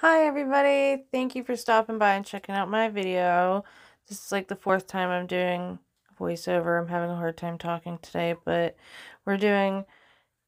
Hi everybody, thank you for stopping by and checking out my video. This is like the fourth time I'm doing voiceover. I'm having a hard time talking today, but we're doing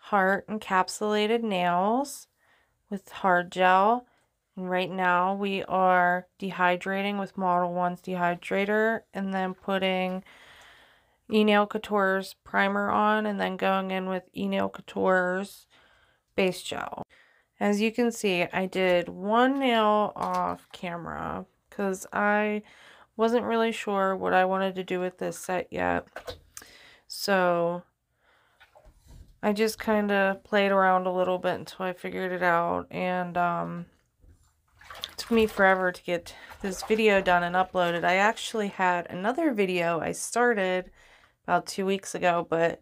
heart encapsulated nails with hard gel. And right now we are dehydrating with Modelones dehydrator and then putting eNail Couture's primer on and then going in with eNail Couture's base gel. As you can see, I did one nail off camera because I wasn't really sure what I wanted to do with this set yet. So I just kind of played around a little bit until I figured it out. And um, it took me forever to get this video done and uploaded. I actually had another video I started about two weeks ago, but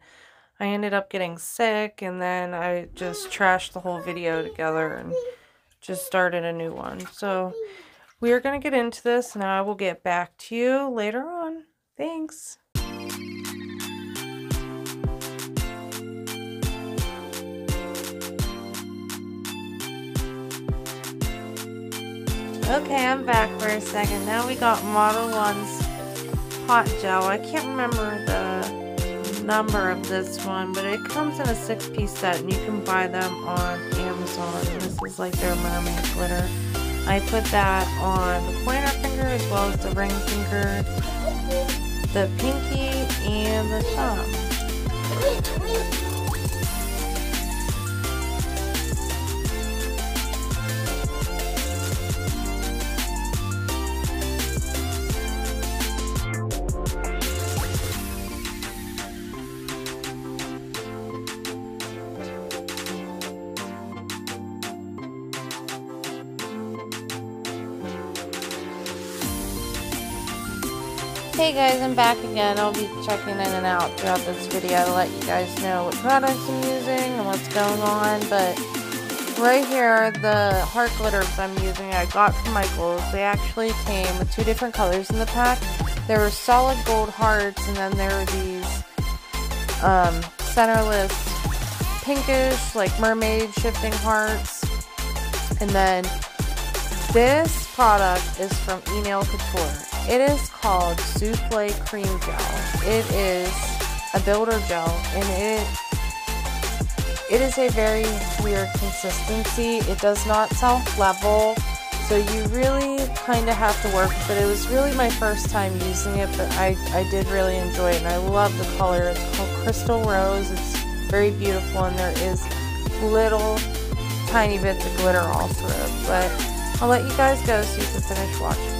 I ended up getting sick and then I just trashed the whole video together and just started a new one. So we are going to get into this and I will get back to you later on. Thanks. Okay, I'm back for a second. Now we got Modelones hot gel. I can't remember the number of this one, but it comes in a six-piece set, and you can buy them on Amazon. This is like their mermaid glitter. I put that on the pointer finger as well as the ring finger, the pinky, and the thumb. Hey guys, I'm back again. I'll be checking in and out throughout this video to let you guys know what products I'm using and what's going on. But right here, the heart glitters I'm using I got from Michaels. They actually came with two different colors in the pack. There were solid gold hearts and then there were these um, centerless pinkish, like mermaid shifting hearts. And then this product is from eNail Couture. It is called Souffle Cream Gel. It is a builder gel and it it is a very weird consistency. It does not self-level, so you really kind of have to work with it. It was really my first time using it, but I, I did really enjoy it, and I love the color. It's called Crystal Rose. It's very beautiful, and there is little tiny bits of glitter all through but I'll let you guys go so you can finish watching.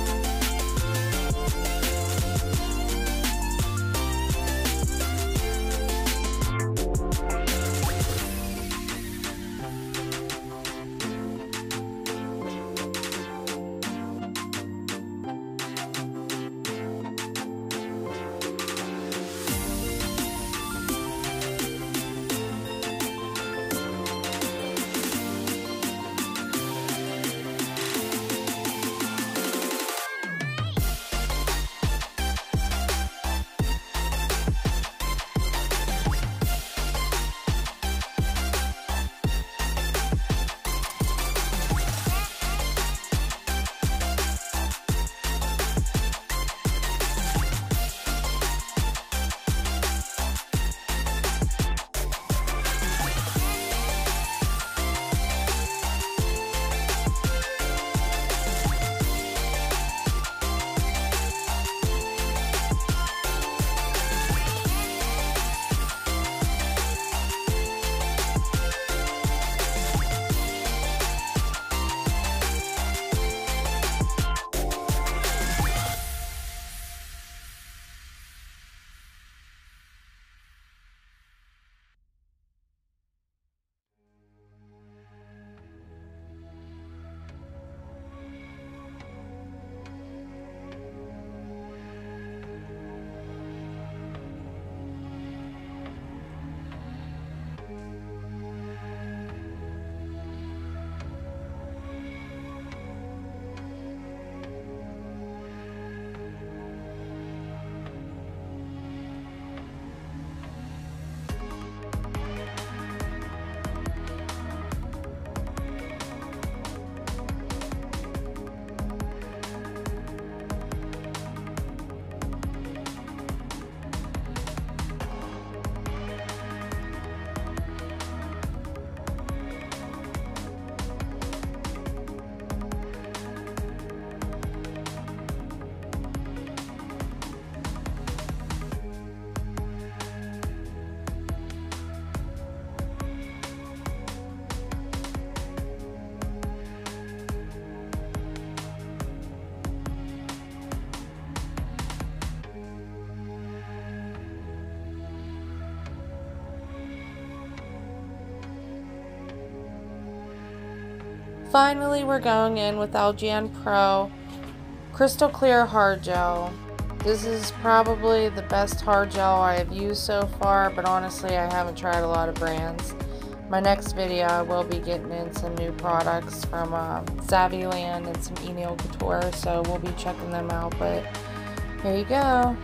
Finally, we're going in with LGN Pro Crystal Clear Hard Gel. This is probably the best hard gel I have used so far, but honestly, I haven't tried a lot of brands. My next video, I will be getting in some new products from uh, Saviland and some eNail Couture, so we'll be checking them out, but here you go.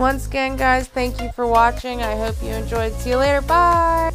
Once again, guys, thank you for watching. I hope you enjoyed. See you later. Bye.